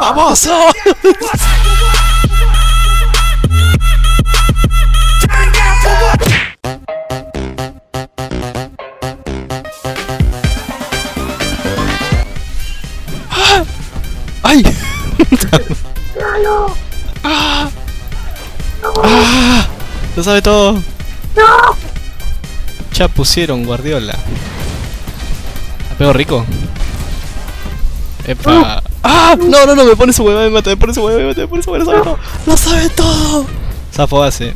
¡Vamos! ¡Ay! ¡Ah! ¡Ah! Lo sabe todo. Ya pusieron Guardiola. ¿La pego rico? Epa. ¡Ah! No, no, no, me pone su hueva, me mata, me pone su hueva, me mata, me pone su hueva, lo sabe todo. Lo sabe todo. Zafo hace.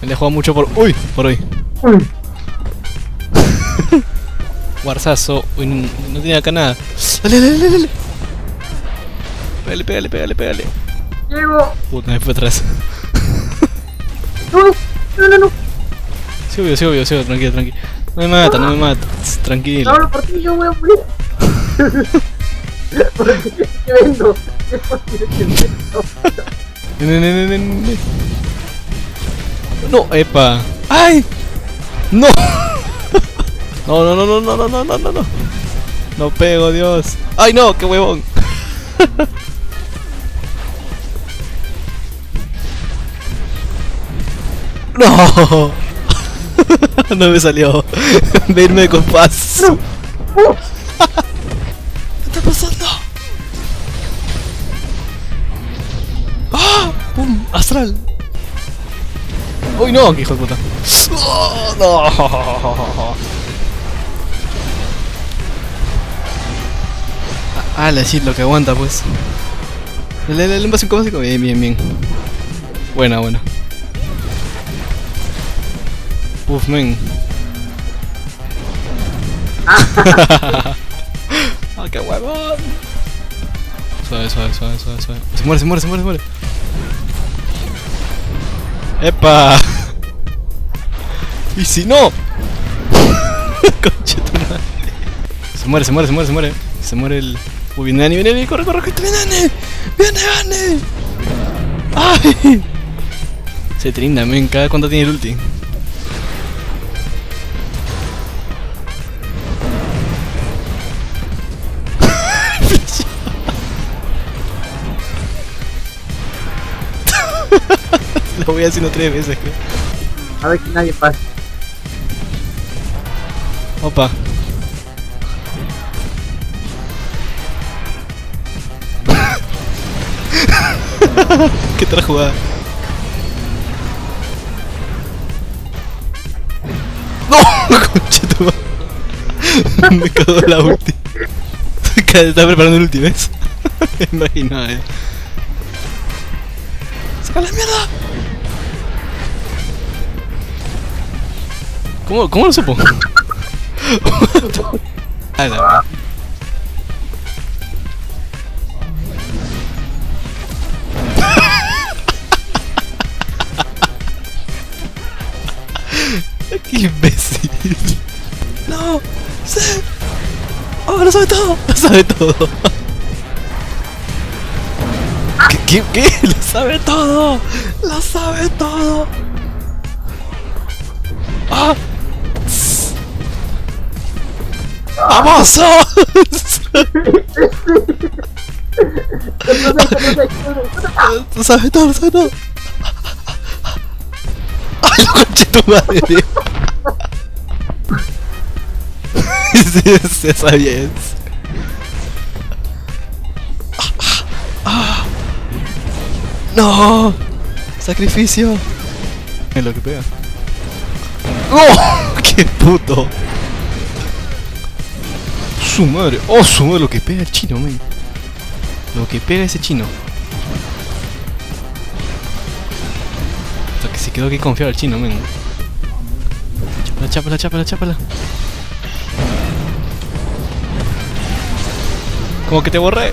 Me le juega mucho por. ¡Uy! Por hoy. Guarzazo. Uy, no, no tiene acá nada. Dale, dale, dale, dale. Pégale, pégale, pégale, pégale. Llego. Puta, me fue atrás. No, no, no, no. Sí, obvio, sí, obvio, sí, obvio, tranquilo, tranquilo. No me mata, no me mata. Tranquilo. Hablo por ti, yo voy a morir. Porque te vendo. No, epa. ¡Ay! ¡No! No, no, no, no, no, no, no, no, no, no. No pego, Dios. ¡Ay, no! ¡Qué huevón! ¡No! No me salió. Verme con paz. ¿Qué está pasando? ¡Ah! ¡Pum! ¡Astral! ¡Uy, no! ¡Qué hijo de puta! ¡Oh, ¡No! Ah, la lo que aguanta, pues. Dale, dale, un básico, básico. Bien, bien, bien. Buena, buena. Uf, men. ah, qué huevón. Suave, suave, suave, suave, suave. Se muere, se muere, se muere, se muere. ¡Epa! ¿Y si no? Conche tu madre. Se muere, se muere, se muere, se muere. Se muere el. Uy, viene Dani, viene Dani, corre, corre, corre, viene Dani. Viene Dani. ¡Ay! Se trinda, men, cada cuánto tiene el ulti. Lo voy haciendo tres veces, creo. A ver que nadie pase. Opa. ¿Qué tal jugada? ¡No! Concha tu madre. Me cagó la ulti. Está preparando el ulti, ¿ves? Me imaginaba, eh. ¡Saca la mierda! ¿Cómo, cómo lo supo? ¡Qué imbécil! ¡No! ¡Sí! ¡Oh, lo sabe todo! ¡Lo sabe todo! ¿Qué, qué, qué? ¡Lo sabe todo! ¡Lo sabe todo! ¡Ah! ¡Vamos! ¡Lo sabe todo! ¡Lo sabe todo! ¡Ay, lo conché tu madre! sí, sí, sabía eso. ¡No! ¡Sacrificio! Es lo que pega. ¡Oh! ¡Qué puto! Su madre, oh su madre, lo que pega el chino, man. Lo que pega ese chino. Hasta que se quedó aquí confiado el chino, man. Chápala, chápala, chápala, chápala. Como que te borré.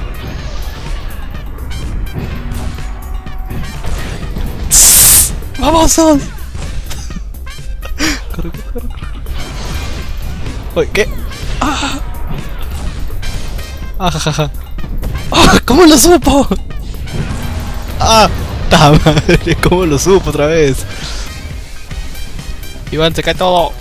¡Vamos! Corre, corre, corre. Oye, ¿qué? Ah, Ajajaja. ¡Ah! ¿Cómo lo supo? ¡Ah! ¡Ta madre! ¿Cómo lo supo otra vez? Iván, se cae todo.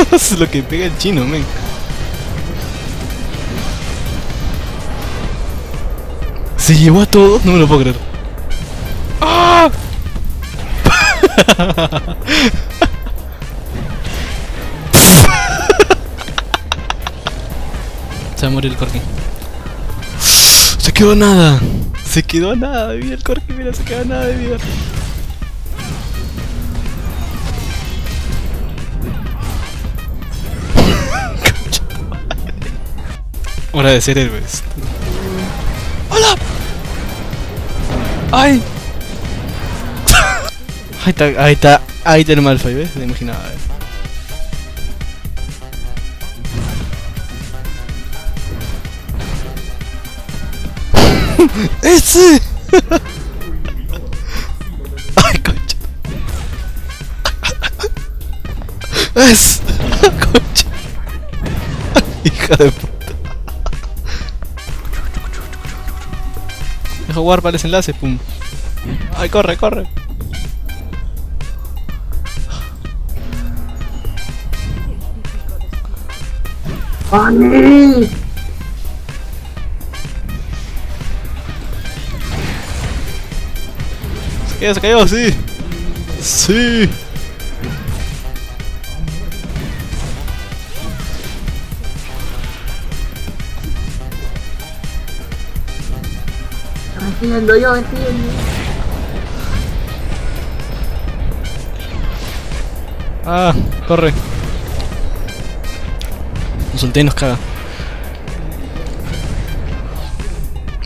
es lo que pega el chino, men. ¿Se llevó a todos? No me lo puedo creer. Se va a morir el Corky. Se quedó nada. Se quedó nada de vida el Corky, mira, se quedó nada de vida. Hora de ser héroes. ¡Hola! ¡Ay! Ahí está, ahí está, ahí está el Malfoy, ¿ves? Me imaginaba. eh. ¡Ese! ¡Ay, concha! ¡Es! ¡Concha! ¡Hija de puta! Deja para el desenlace, pum. ¡Ay, corre, corre! ¡Fanny! Se cayó, se cayó, sí. Sí. Yendo yo, yendo. Ah, corre. Solté y nos caga.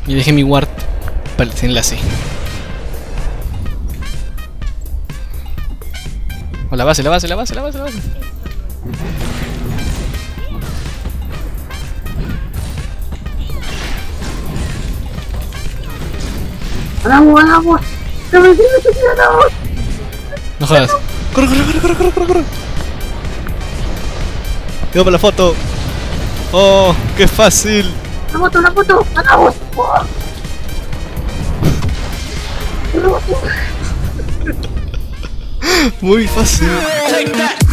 Y dejé mi ward para el enlace. O la base, la base, la base, la base, la base. ¡Al agua, al agua! ¡Se me sigue suicidando! No jodas. Corre, corre, corre, corre, corre, corre, corre. Para la foto. Oh, qué fácil. ¡La moto, la moto! ¡Oh! ¡La moto! Muy fácil. Take that.